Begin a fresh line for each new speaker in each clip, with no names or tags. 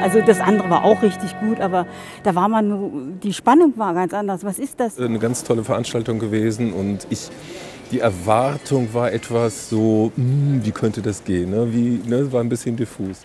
Also das andere war auch richtig gut, aber da war man, die Spannung war ganz anders. Was ist das?
Eine ganz tolle Veranstaltung gewesen und ich die Erwartung war etwas so, hm, wie könnte das gehen? Ne? Wie, ne? War ein bisschen diffus.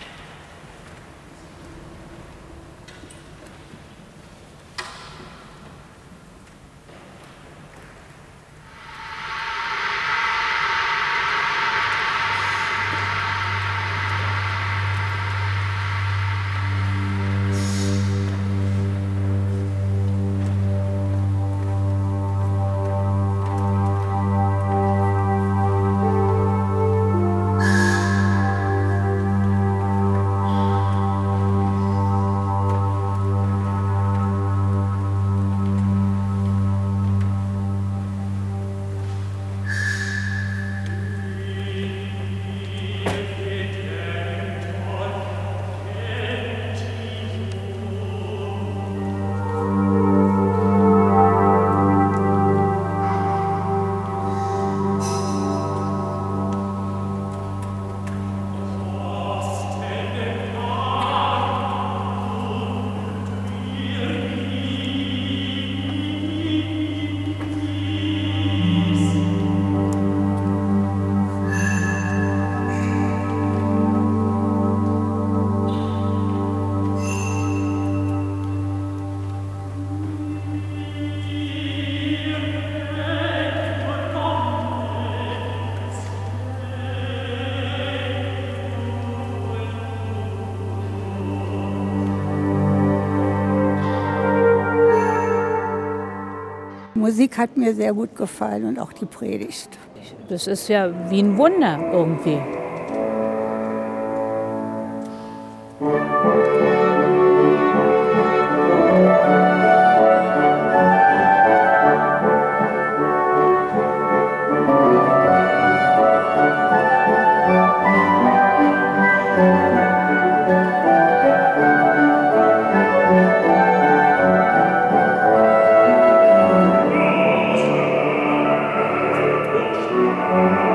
Musik hat mir sehr gut gefallen und auch die Predigt.
Das ist ja wie ein Wunder irgendwie.
Und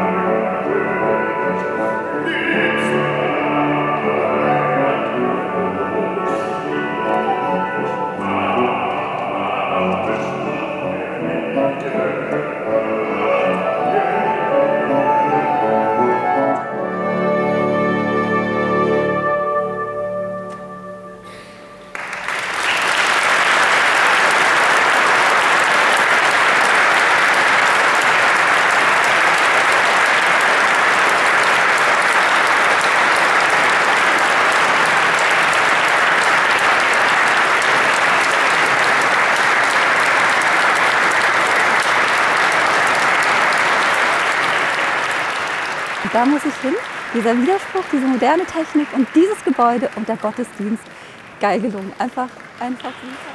da muss ich hin. Dieser Widerspruch, diese moderne Technik und dieses Gebäude und der Gottesdienst. Geil gelungen. Einfach, einfach super.